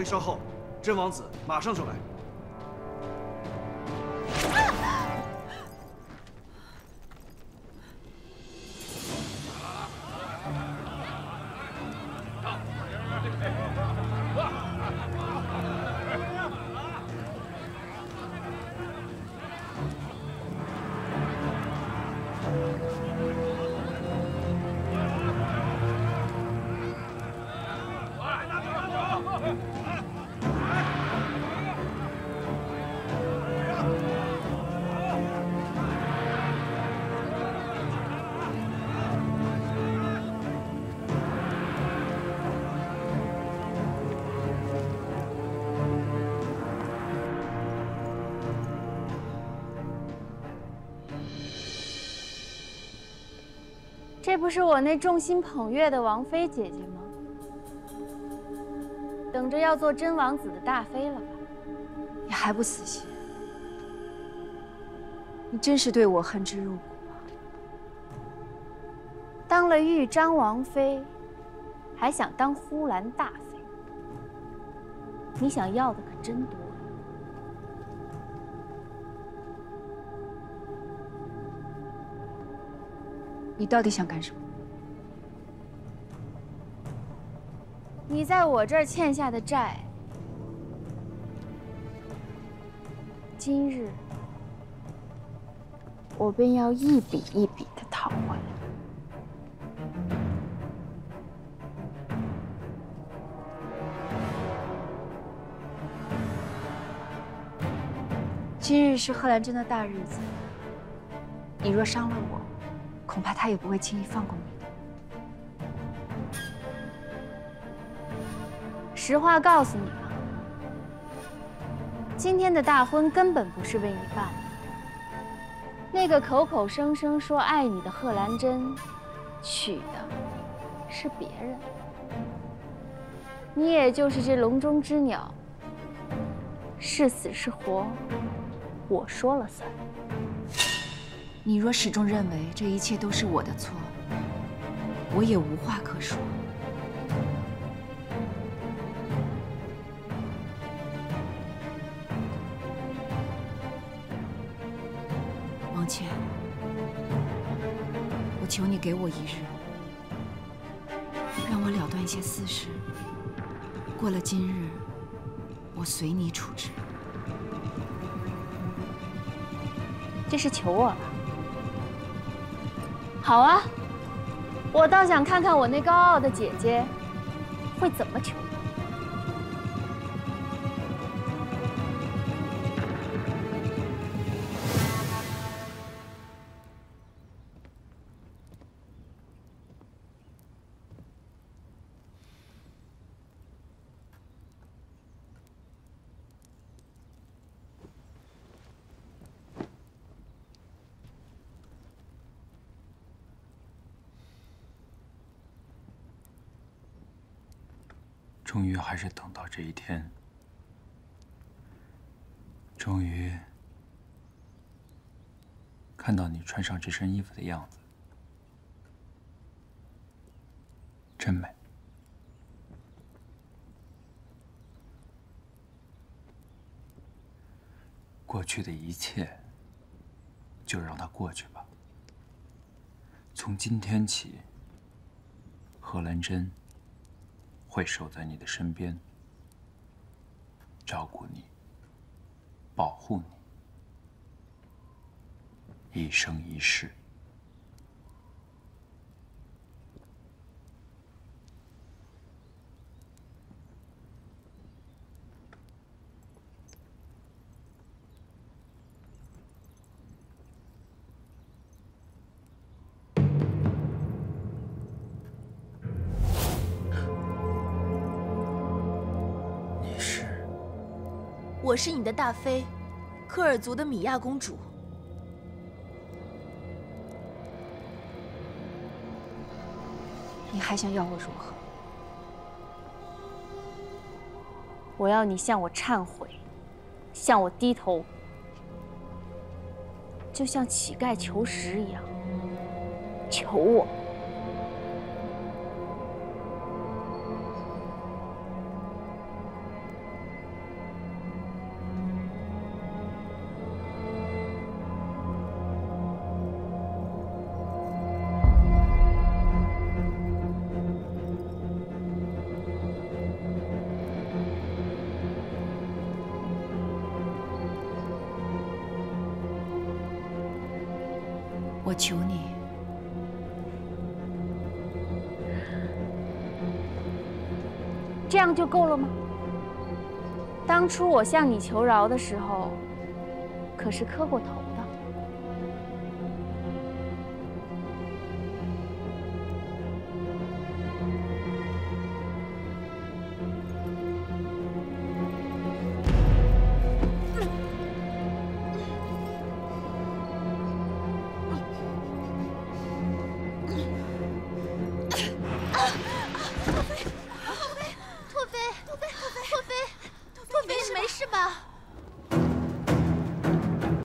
妃稍后，真王子马上就来。这不是我那众星捧月的王妃姐姐吗？等着要做真王子的大妃了吧？你还不死心？你真是对我恨之入骨啊！当了豫章王妃，还想当呼兰大妃？你想要的可真多。你到底想干什么？你在我这儿欠下的债，今日我便要一笔一笔的讨回来。今日是贺兰珍的大日子，你若伤了我，恐怕他也不会轻易放过你的。实话告诉你吧，今天的大婚根本不是为你办的。那个口口声声说爱你的贺兰珍，娶的是别人。你也就是这笼中之鸟，是死是活，我说了算。你若始终认为这一切都是我的错，我也无话可说。王倩，我求你给我一日，让我了断一些私事。过了今日，我随你处置。这是求我吧？好啊，我倒想看看我那高傲的姐姐会怎么求。终于还是等到这一天，终于看到你穿上这身衣服的样子，真美。过去的一切，就让它过去吧。从今天起，贺兰珍。会守在你的身边，照顾你，保护你，一生一世。我是你的大妃，科尔族的米亚公主。你还想要我如何？我要你向我忏悔，向我低头，就像乞丐求食一样，求我。我求你，这样就够了吗？当初我向你求饶的时候，可是磕过头